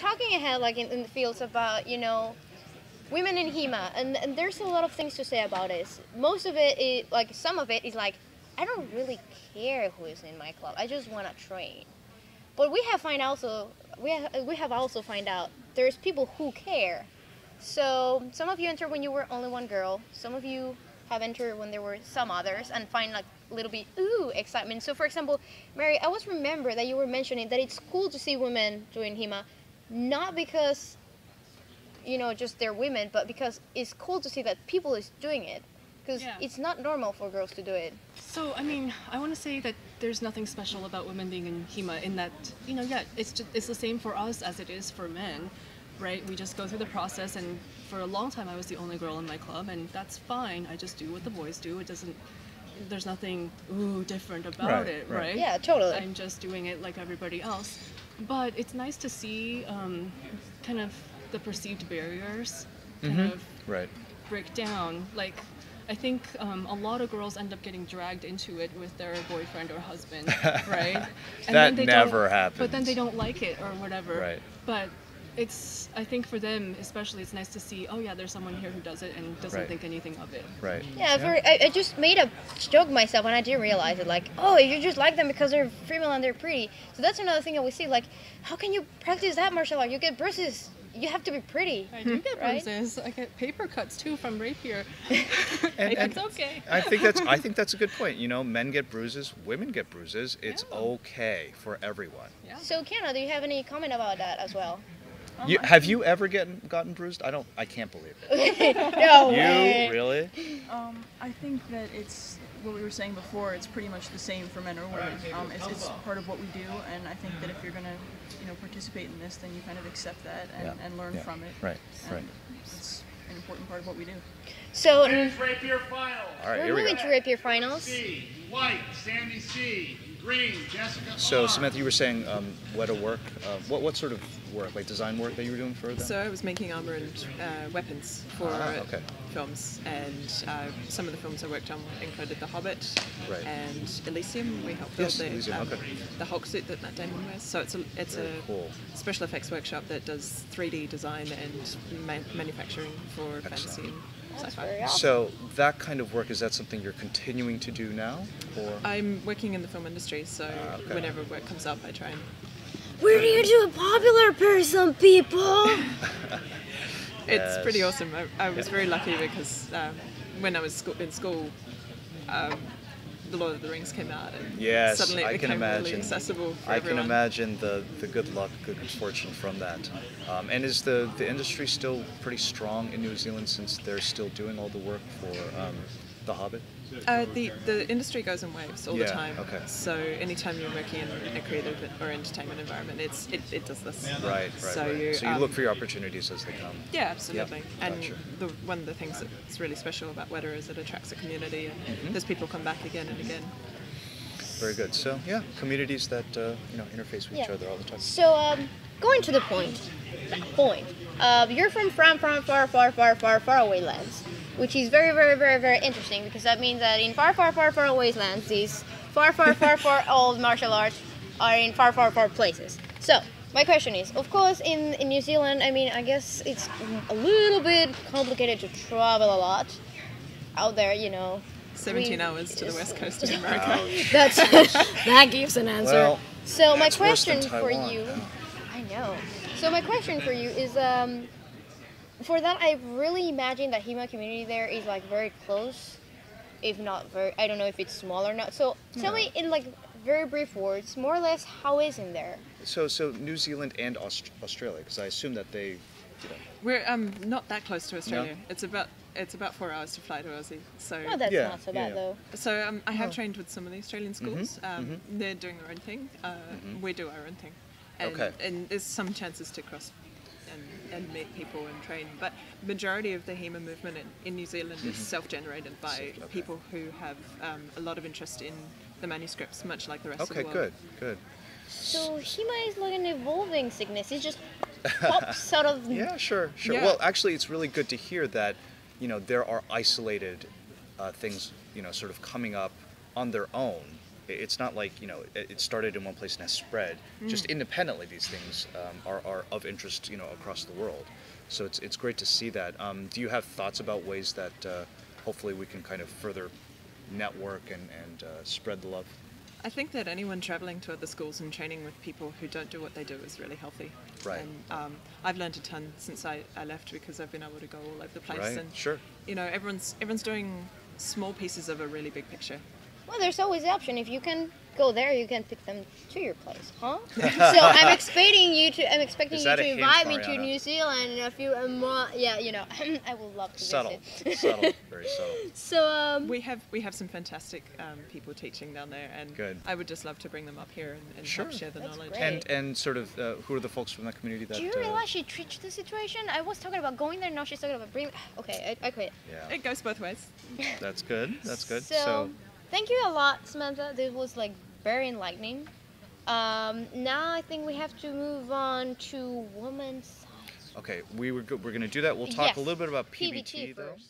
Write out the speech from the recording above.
talking ahead, like in, in the fields about you know, women in HEMA, and, and there's a lot of things to say about this. Most of it is like some of it is like, I don't really care who is in my club. I just want to train. But we have find also we have, we have also find out there's people who care. So some of you entered when you were only one girl. Some of you have entered when there were some others and find like a little bit ooh excitement. So for example, Mary, I was remember that you were mentioning that it's cool to see women doing HEMA, not because you know just they're women, but because it's cool to see that people is doing it. Because Yeah. it's not normal for girls to do it. So, I mean, I want to say that there's nothing special about women being in HEMA in that, you know, yeah, it's just, it's the same for us as it is for men, right? We just go through the process, and for a long time, I was the only girl in my club, and that's fine. I just do what the boys do. It doesn't, there's nothing ooh different about Right, it, right. right? Yeah, totally. I'm just doing it like everybody else. But it's nice to see um, kind of the perceived barriers kind of Right. break down. Like, I think um, a lot of girls end up getting dragged into it with their boyfriend or husband, right? That they never don't, But then they don't like it or whatever. Right. But it's, I think for them especially, it's nice to see, oh yeah, there's someone here who does it and doesn't Right. think anything of it. Right. Yeah, for, I, I just made a joke myself and I didn't realize it. Like, oh, you just like them because they're female and they're pretty. So that's another thing that we see. Like, how can you practice that martial art? You get bruises. You have to be pretty. I do get Right? bruises. I get paper cuts too from rapier. And- and- it's okay. I think that's I think that's a good point. You know, men get bruises, women get bruises. It's Yeah. okay for everyone. Yeah. So, Kiana, do you have any comment about that as well? You, have you ever gotten gotten bruised? I don't. I can't believe it. no You way. really? Um, I think that it's what we were saying before. It's pretty much the same for men or women. Um, it's, it's part of what we do, and I think that if you're gonna, you know, participate in this, then you kind of accept that and, Yeah, and learn yeah, from it. right, And right. It's an important part of what we do. So, rapier final. All right, we're here we moving go. to rapier finals. C. White, Sandy C. Green, Jessica So R. Samantha, you were saying um, what a work. Uh, what what sort of work, like design work that you were doing for them? So I was making armor and uh, weapons for Ah, okay. films, and uh, some of the films I worked on included The Hobbit Right. and Elysium. We helped build Yes, the, Elysium, um, okay. the Hulk suit that Matt Damon wears. So it's a it's Very a cool. special effects workshop that does 3D design and ma- manufacturing for fantasy and That's sci-fi. very awesome. So that kind of work is that something you're continuing to do now, or I'm working in the film industry, so Ah, okay. whenever work comes up, I try and We're here to a popular person, people. It's pretty awesome. I, I was very lucky because um, when I was scho- in school, um, The Lord of the Rings came out, and Yes, suddenly it I can became really accessible for I everyone. can imagine the, the good luck, good fortune from that. Um, and is the, the industry still pretty strong in New Zealand since they're still doing all the work for um, The Hobbit? Uh, the the industry goes in waves all Yeah, the time. okay. So anytime you're working in a creative or entertainment environment, it's it, it does this. Right, right, So right. you, so you um, look for your opportunities as they come. Yeah, absolutely. and gotcha. the, one of the things that's really special about Weta is it attracts a community, and Mm-hmm. there's people come back again and again. Very good. So yeah, communities that uh, you know interface with each other all the time. So, um, going to the point, the point. Uh, you're from from from far far far far far away lands, which is very very very very interesting because that means that in far far far far away lands, these far far far far old martial arts are in far far far places. So. My question is, of course, in, in New Zealand, I mean, I guess it's a little bit complicated to travel a lot out there, you know. 17 We- hours to the west coast of America. That's that gives an answer. Well, so my that's worse than question for you, yeah. I know. So my question for you is, um, for that I really imagine that Hema community there is like very close, if not very. I don't know if it's small or not. So tell me in like very brief words, more or less, how is in there? So so New Zealand and Aust- Australia, because I assume that they. You know, We're um, not that close to Australia. It's about it's about four hours to fly to Aussie. So Oh, that's Yeah, not so yeah, bad yeah. though. So um, I have Oh. trained with some of the Australian schools. Um, They're doing their own thing. Uh, We do our own thing. And, Okay. and there's some chances to cross and, and meet people and train. But majority of the HEMA movement in, in New Zealand is self-generated by okay. people who have um, a lot of interest in the manuscripts, much like the rest okay, of the world. Okay, good, good. So Hema is like an evolving sickness. It just pops out of. Yeah, sure, sure. Yeah. Well, actually, it's really good to hear that, you know, there are isolated uh, things, you know, sort of coming up on their own I- It's not like you know it started in one place and has spread. Just independently, these things um, are, are of interest you know across the world. So it's it's great to see that. Um, do you have thoughts about ways that uh, hopefully we can kind of further network and and uh, spread the love? I think that anyone traveling to other schools and training with people who don't do what they do is really healthy. Right. And um, I've learned a ton since I, I left because I've been able to go all over the place. Right, And sure. You know, everyone's everyone's doing small pieces of a really big picture. Well, there's always the option. If you can go there, you can pick them to your place, huh? so I'm expecting you to. I'm expecting you to hint, invite me to New Zealand in a few a month. Yeah, you know, I would love to Subtle, visit. subtle, very subtle. So um, We have we have some fantastic um, people teaching down there, and Good. I would just love to bring them up here and, and Sure. help share the That's knowledge. great. And and sort of uh, who are the folks from that community that? do you uh, realize she treated the situation? I was talking about going there. Now she's talking about bring. Okay, I, I quit. yeah, It goes both ways. that's good. That's good. So, thank you a lot, Samantha. This was like very enlightening. Um, now I think we have to move on to women's. Okay, we were go- we're going to do that. We'll talk Yes. a little bit about PBT PBT, though. first.